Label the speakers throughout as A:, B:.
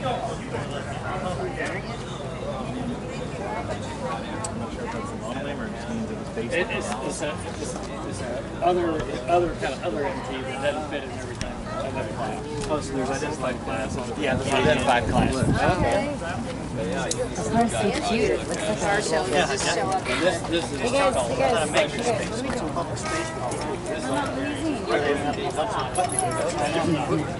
A: It,
B: it's, it's, a, it's, it's a other, other kind of other entity that doesn't fit in everything. Another class. Oh, so there's identified classes. Yeah, there's identified classes.
A: Okay. Cars so cute. It looks like our show. You just show up.
B: This, this is
A: Hey guys, hey guys,
B: kind of
A: hey
B: major
A: guys,
B: space.
A: what are we doing? I'm not leaving.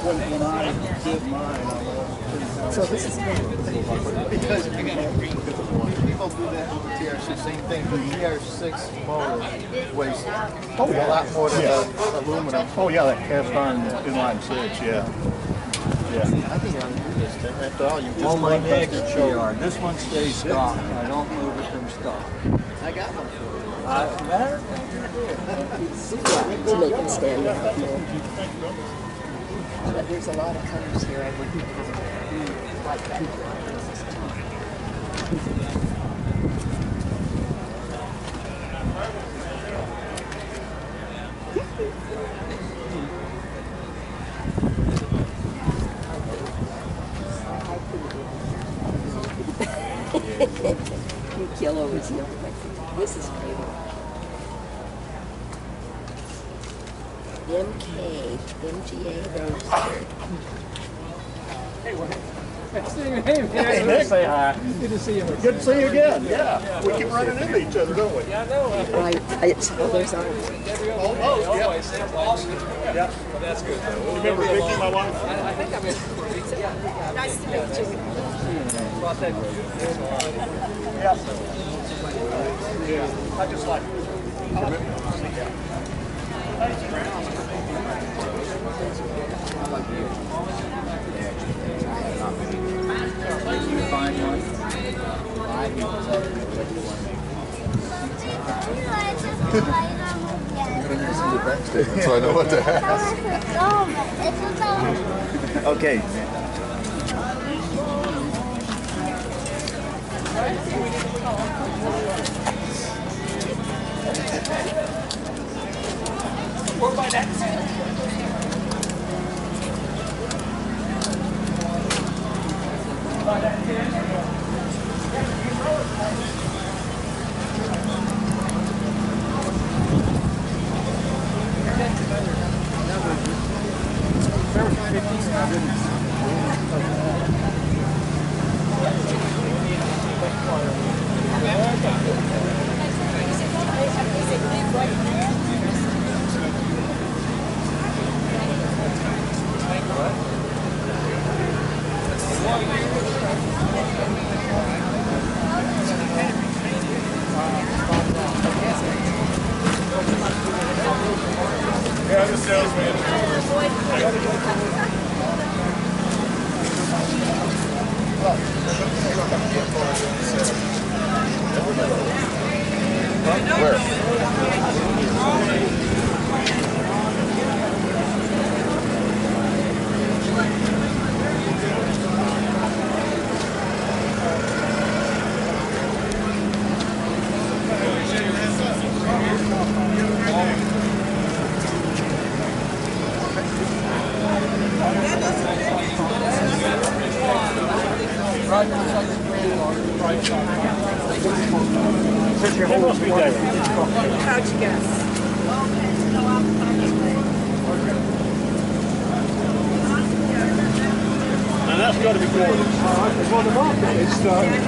A: So this is
C: Because people do that with the TRC, same thing, the TR6 motor weighs a lot more than the aluminum.
D: Oh, yeah, that cast iron inline six, yeah. Yeah.
C: I think I'm this, after all, you just.
E: On my
C: one
E: next
C: custom
E: this one stays stock, I don't move it from stock.
C: I got one.
E: I, matter,
A: yeah, to make them stand up. But there's a lot of colors here I wouldn't like that. Yellow is not my favorite. This is pretty. MK, MGA Roadster.
B: Hey, Nick. Say hi.
D: Good to see you Good to see you again, yeah. We keep running into each other, don't we?
A: Right, it's, oh, there's our,
D: Oh, yeah. Yeah.
B: That's good.
D: You remember Vicky, my wife?
F: Nice to meet you.
D: Yeah. Yeah, I just like.
C: So I know what to ask.
D: Okay.
B: Yeah,
D: It's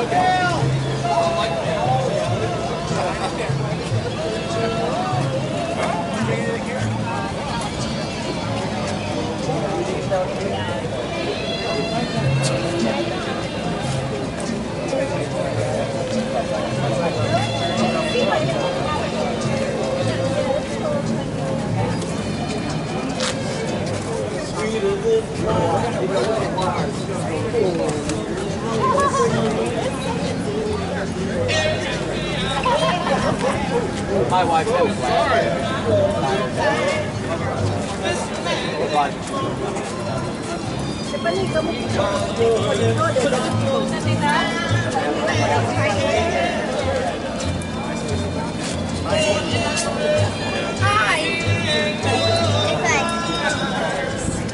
D: Okay.
G: My wife had a.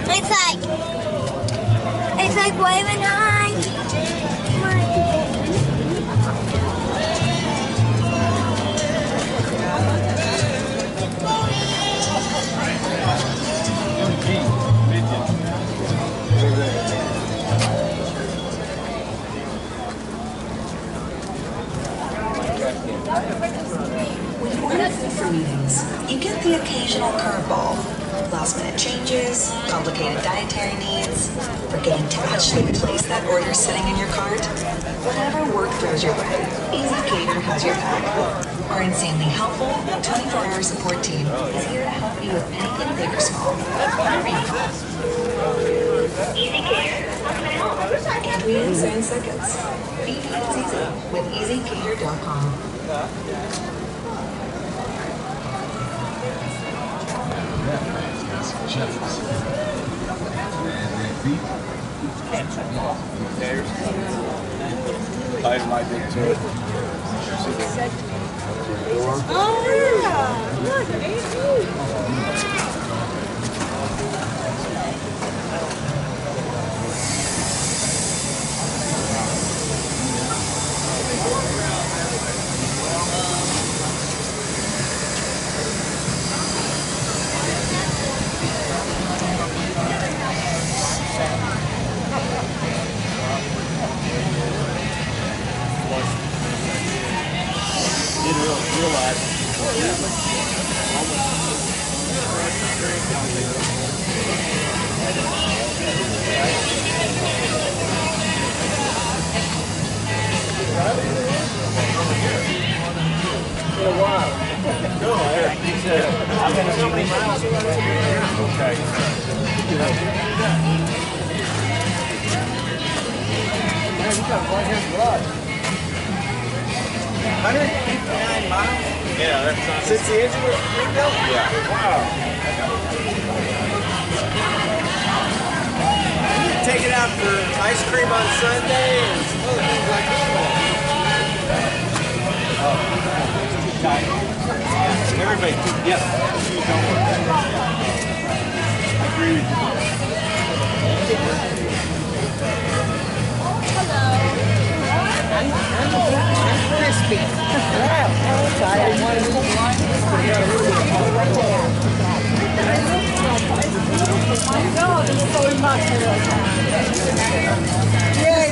H: It's like, it's like, waving hi.
I: You register for meetings, you get the occasional curveball. Last minute changes, complicated dietary needs, forgetting to actually place that order sitting in your cart. Whatever work throws your way, ezCater has your back. Our insanely helpful 24-hour support team is here to help you with anything big or small. ezCater. And we answer in seconds. Is easy with ezCater.com.
D: Tied my big toe.
F: Oh,
J: Since the engine was rebuilt? Yeah. Wow. Take it out for ice cream on Sunday and uh, other things like that. Everybody.
F: Yeah.
K: Take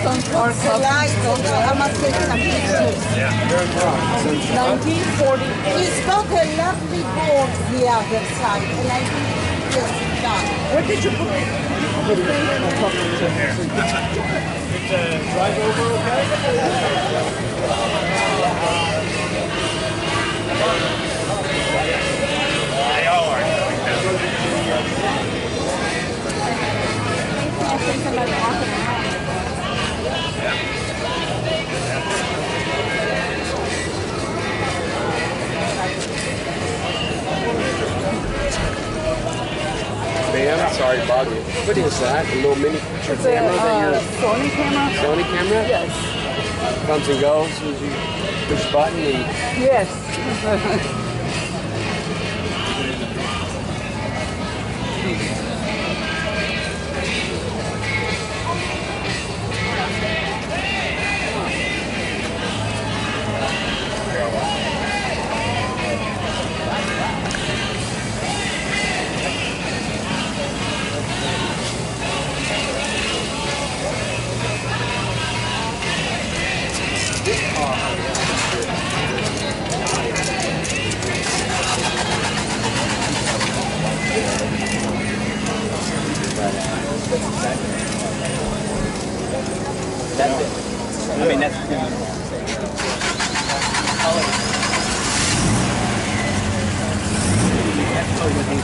K: some
F: 1940.
K: He's got a lovely board the other side, and I think just done.
F: Where did you put
B: a drive over, okay?
G: What is that? A little mini picture
F: It's a
G: camera
F: uh,
G: that
F: Sony camera.
G: Sony camera?
F: Yes.
G: Comes and goes as you push button and
F: Yes.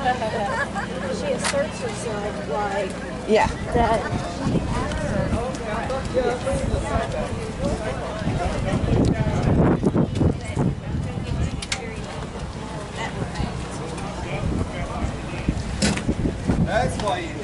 A: she
K: asserts herself like
A: yeah.
K: that.
J: That's why you